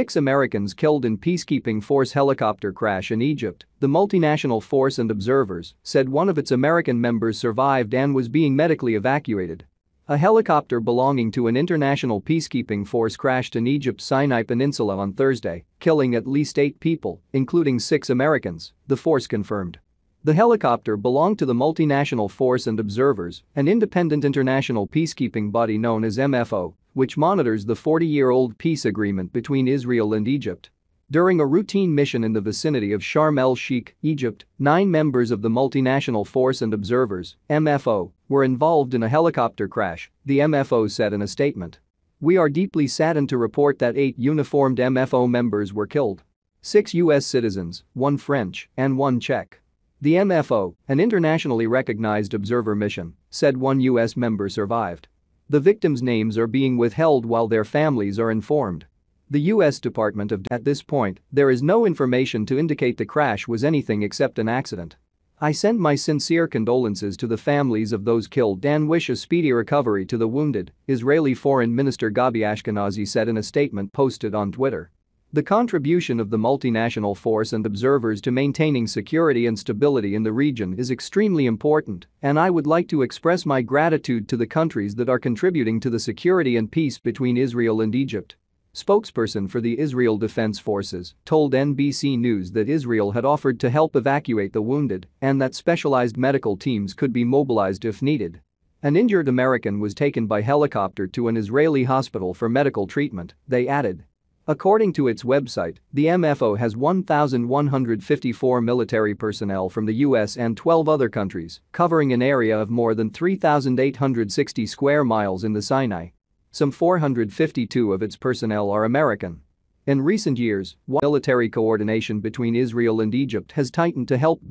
Six Americans killed in peacekeeping force helicopter crash in Egypt, the multinational force and observers said one of its American members survived and was being medically evacuated. A helicopter belonging to an international peacekeeping force crashed in Egypt's Sinai Peninsula on Thursday, killing at least eight people, including six Americans, the force confirmed. The helicopter belonged to the Multinational Force and Observers, an independent international peacekeeping body known as MFO, which monitors the 40-year-old peace agreement between Israel and Egypt. During a routine mission in the vicinity of Sharm el-Sheikh, Egypt, nine members of the Multinational Force and Observers MFO, were involved in a helicopter crash, the MFO said in a statement. We are deeply saddened to report that eight uniformed MFO members were killed. Six U.S. citizens, one French, and one Czech. The MFO, an internationally recognized observer mission, said one U.S. member survived. The victims' names are being withheld while their families are informed. The U.S. Department of At this point, there is no information to indicate the crash was anything except an accident. I send my sincere condolences to the families of those killed and wish a speedy recovery to the wounded, Israeli Foreign Minister Gabi Ashkenazi said in a statement posted on Twitter. The contribution of the multinational force and observers to maintaining security and stability in the region is extremely important, and I would like to express my gratitude to the countries that are contributing to the security and peace between Israel and Egypt. Spokesperson for the Israel Defense Forces told NBC News that Israel had offered to help evacuate the wounded and that specialized medical teams could be mobilized if needed. An injured American was taken by helicopter to an Israeli hospital for medical treatment, they added. According to its website, the MFO has 1,154 military personnel from the US and 12 other countries, covering an area of more than 3,860 square miles in the Sinai. Some 452 of its personnel are American. In recent years, military coordination between Israel and Egypt has tightened to help